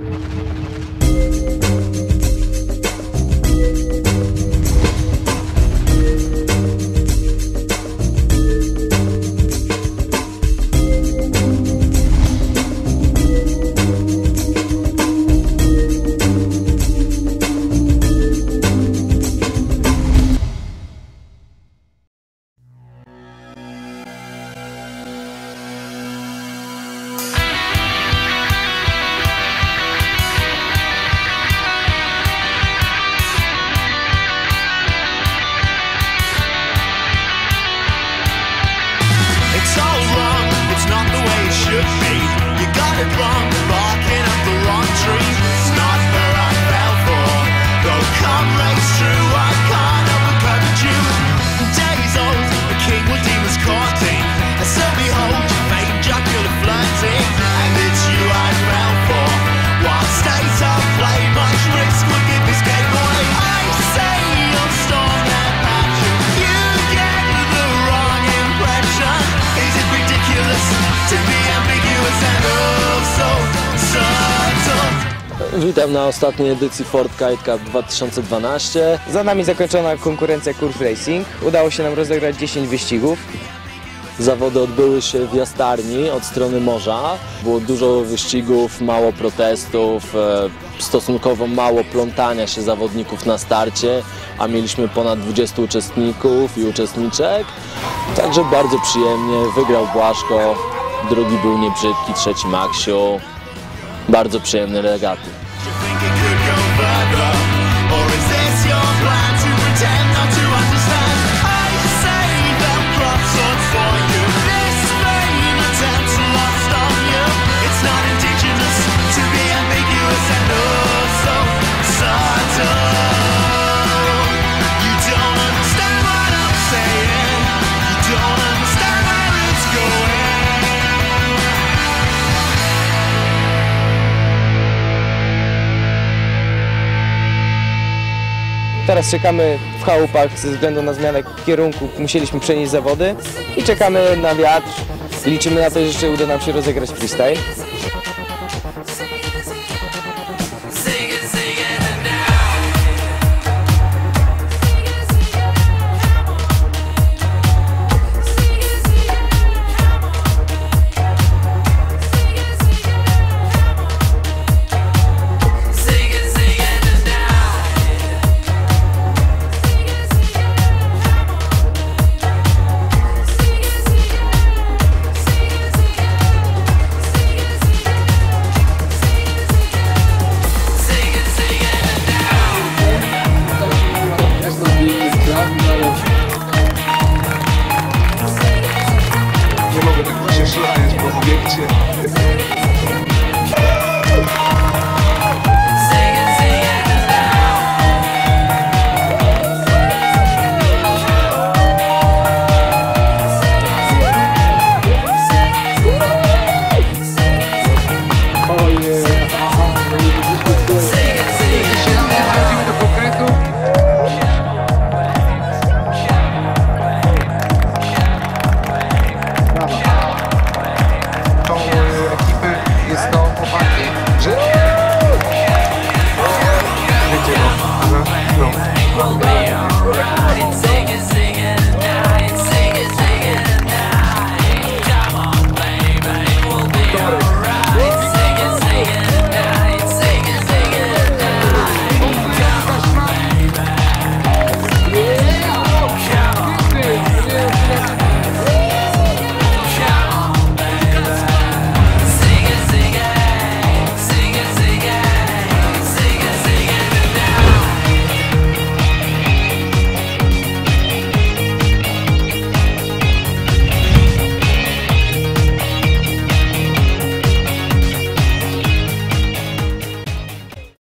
you Witam na ostatniej edycji Ford Kite Cup 2012. Za nami zakończona konkurencja Curve Racing. Udało się nam rozegrać 10 wyścigów. Zawody odbyły się w Jastarni od strony morza. Było dużo wyścigów, mało protestów, e, stosunkowo mało plątania się zawodników na starcie, a mieliśmy ponad 20 uczestników i uczestniczek. Także bardzo przyjemnie, wygrał Błaszko, drugi był niebrzydki, trzeci Maksiu. Bardzo przyjemne regaty. Yeah. Teraz czekamy w chałupach ze względu na zmianę kierunku. Musieliśmy przenieść zawody i czekamy na wiatr. Liczymy na to, że jeszcze uda nam się rozegrać freestyle.